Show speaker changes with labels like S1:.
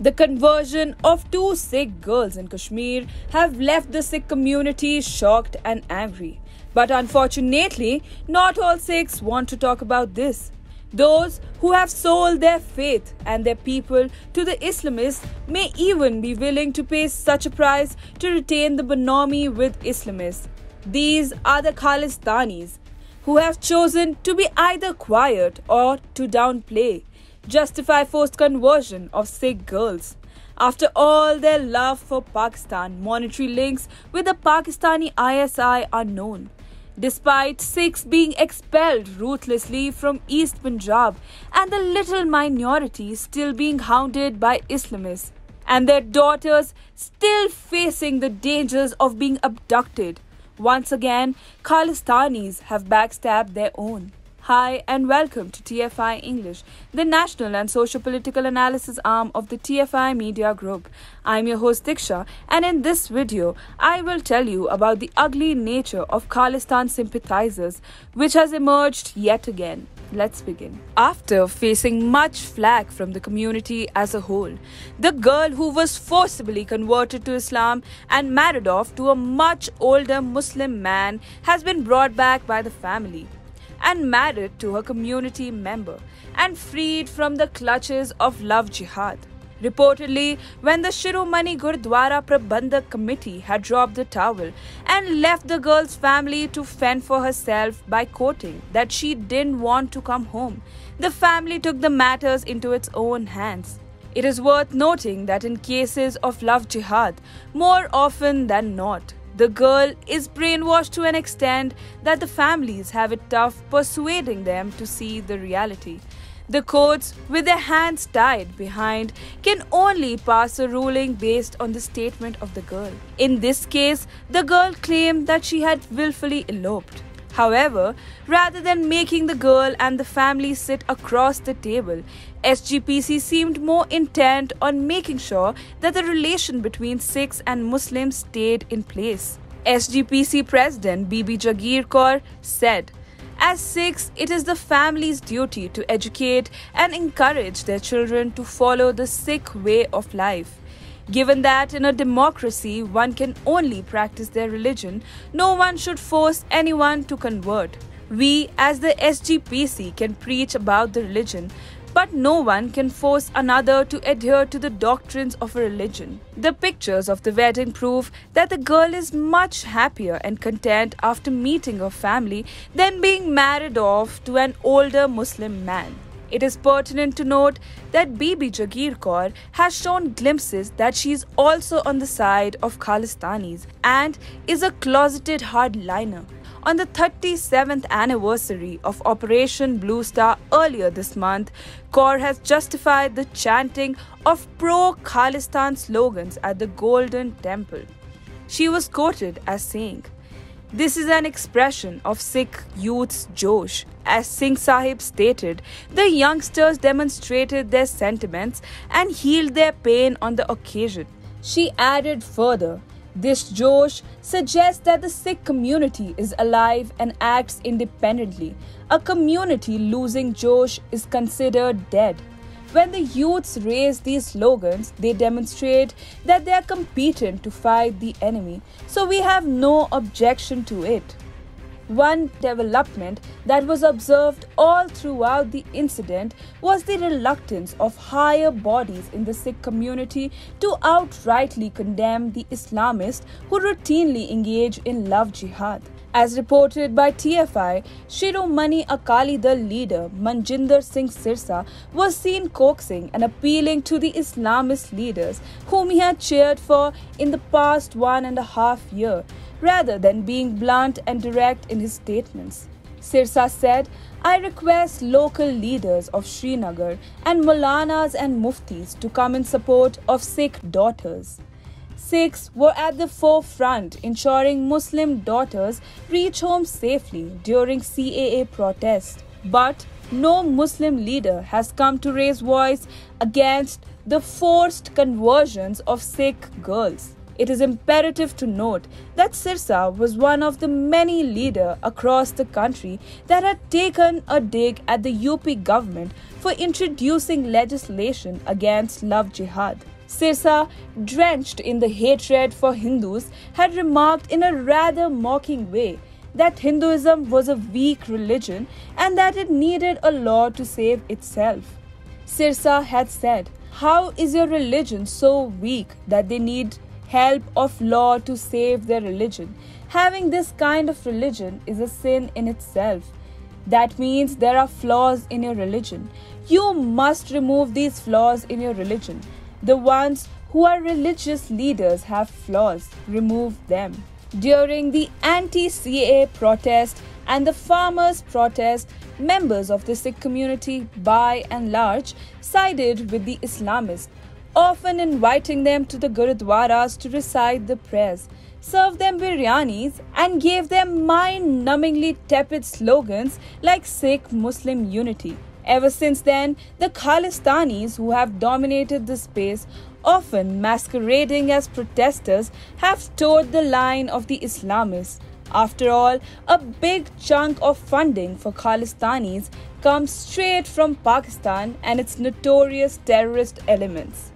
S1: The conversion of two Sikh girls in Kashmir have left the Sikh community shocked and angry. But unfortunately, not all Sikhs want to talk about this. Those who have sold their faith and their people to the Islamists may even be willing to pay such a price to retain the bonhomie with Islamists. These are the Khalistanis, who have chosen to be either quiet or to downplay justify forced conversion of Sikh girls. After all their love for Pakistan, monetary links with the Pakistani ISI are known. Despite Sikhs being expelled ruthlessly from East Punjab and the little minority still being hounded by Islamists, and their daughters still facing the dangers of being abducted, once again, Khalistanis have backstabbed their own. Hi, and welcome to TFI English, the national and socio political analysis arm of the TFI Media Group. I'm your host Diksha, and in this video, I will tell you about the ugly nature of Khalistan sympathizers, which has emerged yet again. Let's begin. After facing much flack from the community as a whole, the girl who was forcibly converted to Islam and married off to a much older Muslim man has been brought back by the family and married to her community member and freed from the clutches of love jihad. Reportedly, when the Shiromani Gurdwara Prabandhak Committee had dropped the towel and left the girl's family to fend for herself by quoting that she didn't want to come home, the family took the matters into its own hands. It is worth noting that in cases of love jihad, more often than not, the girl is brainwashed to an extent that the families have it tough persuading them to see the reality. The courts, with their hands tied behind, can only pass a ruling based on the statement of the girl. In this case, the girl claimed that she had willfully eloped. However, rather than making the girl and the family sit across the table, SGPC seemed more intent on making sure that the relation between Sikhs and Muslims stayed in place. SGPC President Bibi Jagir Kaur said, as Sikhs, it is the family's duty to educate and encourage their children to follow the Sikh way of life. Given that in a democracy one can only practice their religion, no one should force anyone to convert. We, as the SGPC, can preach about the religion, but no one can force another to adhere to the doctrines of a religion. The pictures of the wedding prove that the girl is much happier and content after meeting her family than being married off to an older Muslim man. It is pertinent to note that Bibi Jagir Kaur has shown glimpses that she is also on the side of Khalistanis and is a closeted hardliner. On the 37th anniversary of Operation Blue Star earlier this month, Kaur has justified the chanting of pro Khalistan slogans at the Golden Temple. She was quoted as saying, this is an expression of Sikh youth's Josh. As Singh Sahib stated, the youngsters demonstrated their sentiments and healed their pain on the occasion. She added further, this Josh suggests that the Sikh community is alive and acts independently. A community losing Josh is considered dead. When the youths raise these slogans, they demonstrate that they are competent to fight the enemy, so we have no objection to it. One development that was observed all throughout the incident was the reluctance of higher bodies in the Sikh community to outrightly condemn the Islamists who routinely engage in love jihad. As reported by TFI, Shiromani Akali Dal leader Manjinder Singh Sirsa was seen coaxing and appealing to the Islamist leaders whom he had cheered for in the past one and a half year, rather than being blunt and direct in his statements. Sirsa said, I request local leaders of Srinagar and Maulanas and Muftis to come in support of Sikh daughters. Sikhs were at the forefront ensuring Muslim daughters reach home safely during CAA protests. But no Muslim leader has come to raise voice against the forced conversions of Sikh girls. it is imperative to note that Sirsa was one of the many leaders across the country that had taken a dig at the UP government for introducing legislation against love jihad. Sirsa, drenched in the hatred for Hindus, had remarked in a rather mocking way that Hinduism was a weak religion and that it needed a law to save itself. Sirsa had said, How is your religion so weak that they need help of law to save their religion? Having this kind of religion is a sin in itself. That means there are flaws in your religion. You must remove these flaws in your religion. The ones who are religious leaders have flaws. Remove them. During the anti CAA protest and the farmers' protest, members of the Sikh community, by and large, sided with the Islamists, often inviting them to the Gurudwaras to recite the prayers, served them biryanis, and gave them mind numbingly tepid slogans like Sikh Muslim unity. Ever since then, the Khalistanis who have dominated the space often masquerading as protesters, have toed the line of the Islamists. After all, a big chunk of funding for Khalistanis comes straight from Pakistan and its notorious terrorist elements.